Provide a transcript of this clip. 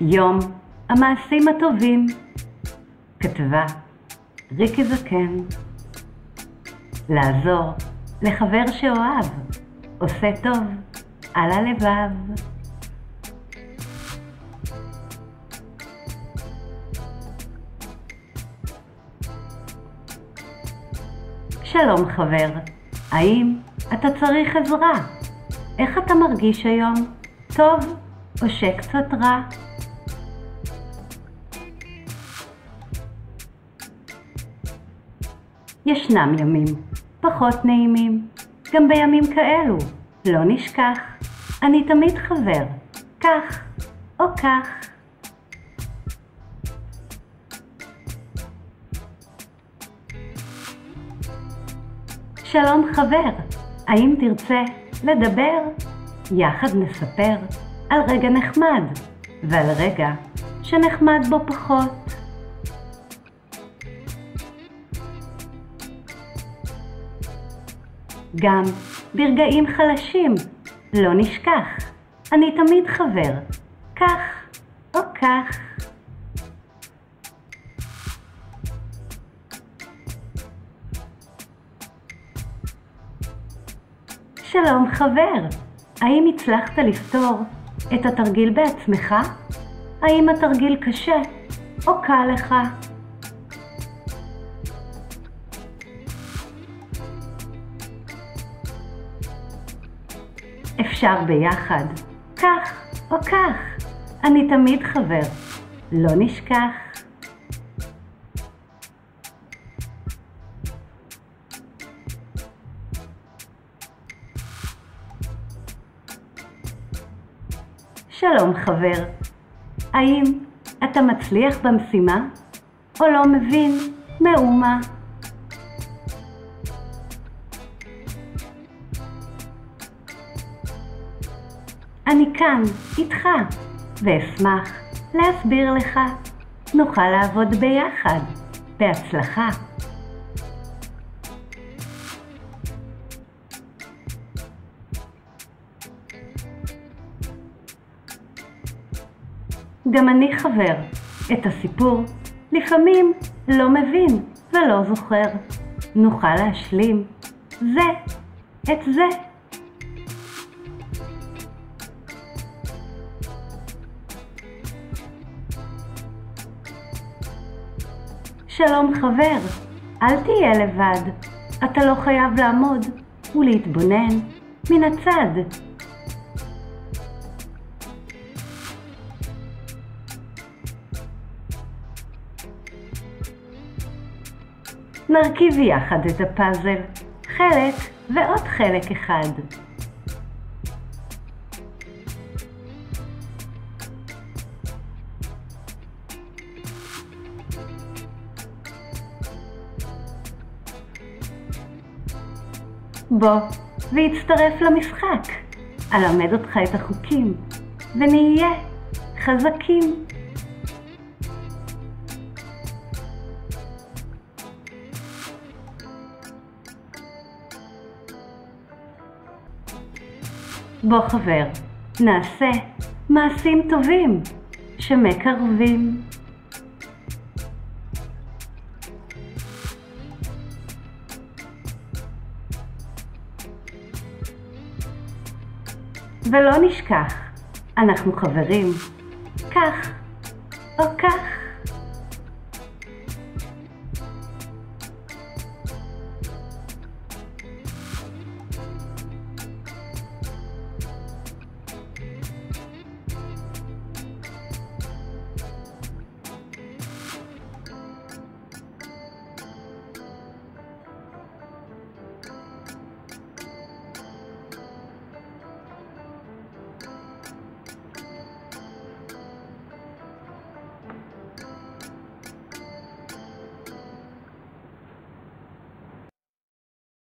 יום המעשים הטובים. כתבה ריקי זקן. לעזור לחבר שאוהב, עושה טוב על הלבב. שלום חבר, האם אתה צריך עזרה? איך אתה מרגיש היום? טוב או שקצת רע? ישנם ימים פחות נעימים, גם בימים כאלו, לא נשכח, אני תמיד חבר, כך או כך. שלום חבר, האם תרצה לדבר? יחד נספר על רגע נחמד ועל רגע שנחמד בו פחות. גם ברגעים חלשים, לא נשכח, אני תמיד חבר, כך או כך. שלום חבר, האם הצלחת לפתור את התרגיל בעצמך? האם התרגיל קשה או קל לך? אפשר ביחד, כך או כך, אני תמיד חבר, לא נשכח. שלום חבר, האם אתה מצליח במשימה או לא מבין? מאומה? אני כאן, איתך, ואשמח להסביר לך. נוכל לעבוד ביחד. בהצלחה. גם אני חבר. את הסיפור לפעמים לא מבין ולא זוכר. נוכל להשלים זה את זה. שלום חבר, אל תהיה לבד. אתה לא חייב לעמוד ולהתבונן מן הצד. נרכיב יחד את הפאזל, חלק ועוד חלק אחד. בוא והצטרף למשחק. אלמד אותך את החוקים, ונהיה חזקים. בוא חבר, נעשה מעשים טובים שמקרבים. ולא נשכח, אנחנו חברים, כך או כך.